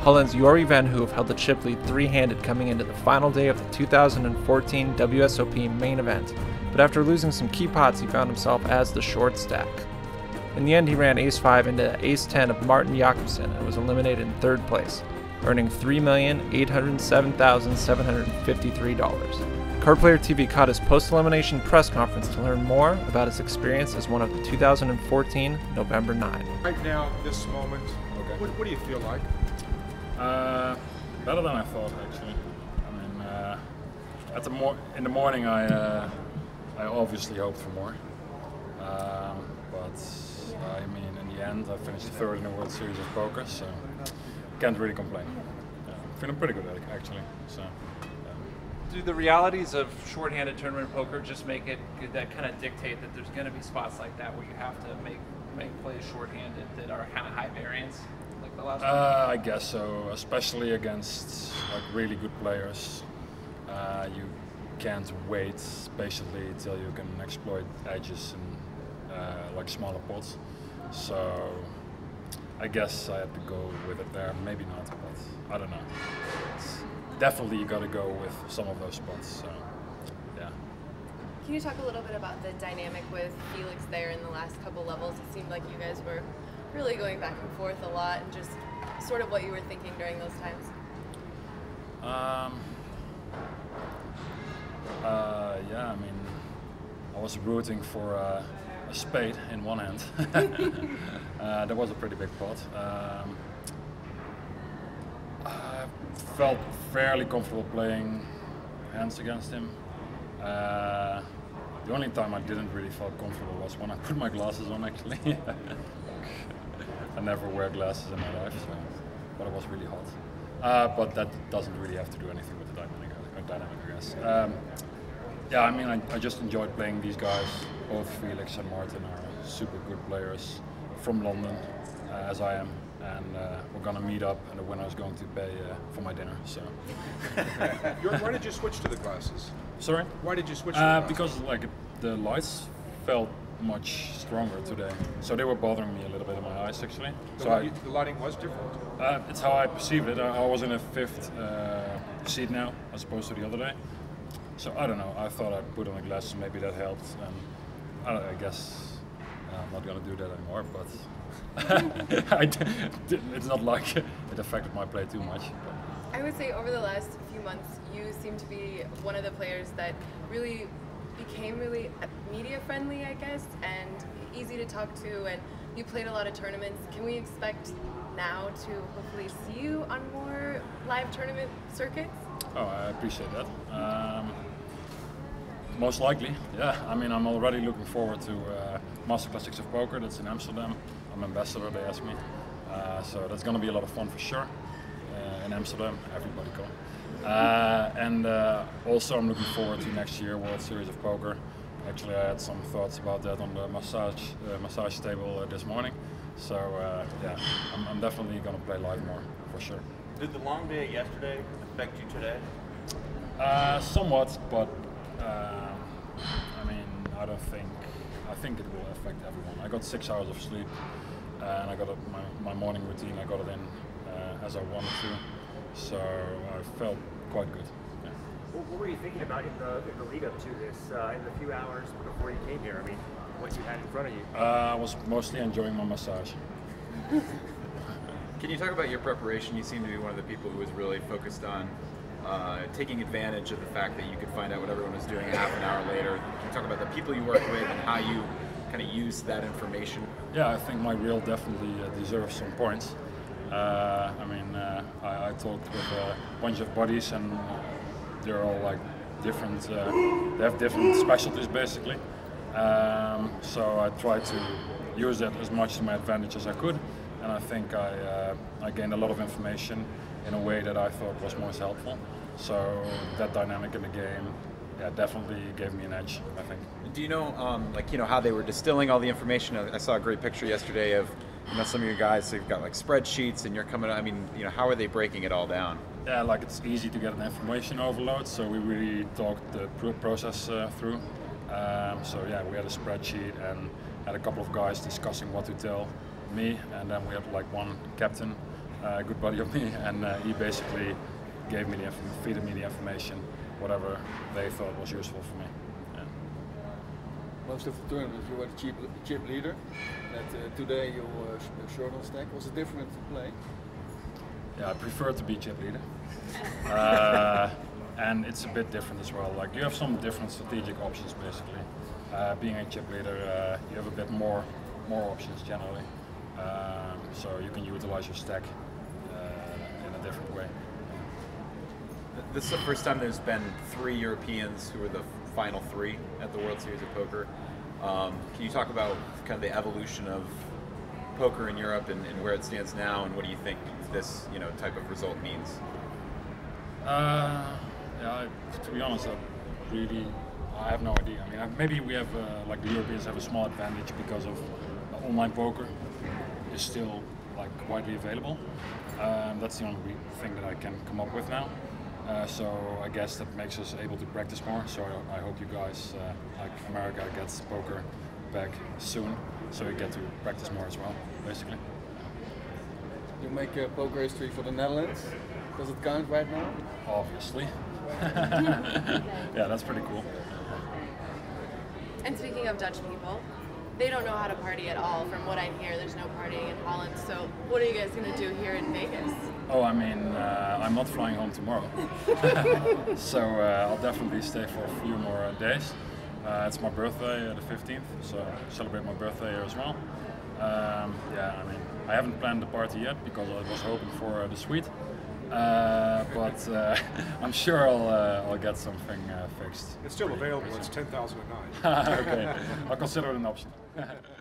Holland's Jorryt Van Hoof held the chip lead three-handed coming into the final day of the 2014 WSOP main event, but after losing some key pots he found himself as the short stack. In the end he ran ace-5 into ace-10 of Martin Jacobson and was eliminated in third place, earning $3,807,753. Card Player TV caught his post-elimination press conference to learn more about his experience as one of the 2014 November 9. Right now, this moment, Okay. what, what do you feel like? Uh, better than I thought, actually. I mean, uh, at the mor- in the morning, I uh, I obviously hoped for more, um, but I mean, in the end, I finished third in the World Series of Poker, so can't really complain. Yeah, feeling pretty good, actually. So. Do the realities of shorthanded tournament poker just make it that kind of dictate that there's going to be spots like that where you have to make make plays shorthanded that are kind of high variance, the last? Uh, I guess so, especially against like really good players. Uh, you can't wait patiently until you can exploit edges and uh, like smaller pots. So I guess I had to go with it there. Maybe not, but I don't know. It's definitely you got to go with some of those spots. So yeah. Can you talk a little bit about the dynamic with Felix there in the last couple levels? It seemed like you guys were really going back and forth a lot, and just sort of what you were thinking during those times. Um, uh, yeah, I mean, I was rooting for uh, a spade in one hand. uh, that was a pretty big pot. Um, I felt fairly comfortable playing hands against him. Uh, the only time I didn't really feel comfortable was when I put my glasses on, actually. I never wear glasses in my life, so, but it was really hot. Uh, but that doesn't really have to do anything with the dynamic, uh, dynamic I guess. Um, yeah, I mean, I, I just enjoyed playing these guys. Both Felix and Martin are super good players from London, uh, as I am, and uh, we're gonna meet up, and the winner is going to pay uh, for my dinner. So, why did you switch to the glasses? sorry. Why did you switch to Uh, the because glasses? like the lights felt much stronger today, so they were bothering me a little bit in my eyes actually. the, So I, the lighting was different. uh, it's how I perceived it. I, I was in a fifth uh, seat now, as opposed to the other day. So I don't know. I thought I'd put on the glasses. Maybe that helped. And I, don't know, I guess uh, I'm not gonna do that anymore. But I d- d- it's not like it affected my play too much. I would say over the last few months, you seem to be one of the players that really became really media friendly, I guess, and easy to talk to. And you played a lot of tournaments. Can we expect now to hopefully see you on more live tournament circuits? Oh, I appreciate that. Um, most likely, yeah. I mean, I'm already looking forward to uh, Master Classics of Poker. That's in Amsterdam. I'm ambassador. They asked me, uh, so that's going to be a lot of fun for sure. Uh, in Amsterdam, everybody come. Uh, and uh, also, I'm looking forward to next year World Series of Poker. Actually, I had some thoughts about that on the massage uh, massage table uh, this morning. So uh, yeah, I'm, I'm definitely going to play live more for sure. Did the long day yesterday affect you today? Uh, somewhat, but uh, I mean, I don't think. I think it will affect everyone. I got six hours of sleep, and I got a, my, my morning routine. I got it in uh, as I wanted to, so I felt quite good. Yeah. What, what were you thinking about in the, in the lead up to this, uh, in the few hours before you came here? I mean, what you had in front of you? Uh, I was mostly enjoying my massage. Can you talk about your preparation? You seem to be one of the people who was really focused on uh, taking advantage of the fact that you could find out what everyone was doing half an hour later. Can you talk about the people you worked with and how you kind of used that information? Yeah, I think my rail definitely uh, deserves some points. Uh, I mean, uh, I, I talked with a bunch of buddies, and they're all like different. Uh, they have different specialties, basically. Um, so I tried to use that as much to my advantage as I could, and I think I, uh, I gained a lot of information in a way that I thought was most helpful. So that dynamic in the game, yeah, definitely gave me an edge. I think. Do you know, um, like, you know, how they were distilling all the information? I I saw a great picture yesterday of, you know, some of your guys. You've got like spreadsheets, and you're coming. I mean, you know, how are they breaking it all down? Yeah, like it's easy to get an information overload, so we really talked the process uh, through. Um, so yeah, we had a spreadsheet and had a couple of guys discussing what to tell me, and then we had like one captain a good buddy of me, and uh, he basically gave me the feeded me the information, whatever they thought was useful for me. Yeah. Most of the tournaments you were the chip, chip leader. That uh, today you were short on stack. Was it different to play? Yeah, I prefer to be chip leader. uh, and it's a bit different as well. Like you have some different strategic options basically. Uh, being a chip leader, uh, you have a bit more more options generally. Um, so you can utilize your stack uh, in a different way. This is the first time there's been three Europeans who were the final three at the World Series of Poker. Um, can you talk about kind of the evolution of poker in Europe and, and where it stands now, and what do you think this you know type of result means? Uh, yeah, I, to be honest, I really, I have no idea. I mean, maybe we have, uh, like the Europeans have a small advantage because of uh, online poker is still like widely available. Um, that's the only thing that I can come up with now. Uh, so I guess that makes us able to practice more. So I, I hope you guys, uh, like America, gets poker back soon, so you get to practice more as well, basically. You make uh, poker history for the Netherlands. Does it count right now? Obviously. yeah, that's pretty cool. And speaking of Dutch people, they don't know how to party at all. From what I hear, there's no partying in Holland. So, what are you guys gonna do here in Vegas? Oh, I mean, uh, I'm not flying home tomorrow, so uh, I'll definitely stay for a few more uh, days. Uh, it's my birthday, uh, the 15th, so celebrate my birthday here as well. Um, yeah, I mean, I haven't planned the party yet because I was hoping for uh, the suite, uh, but uh, I'm sure I'll uh, I'll get something uh, fixed. It's still available. It's 10,000 a night. okay, I'll consider it an option.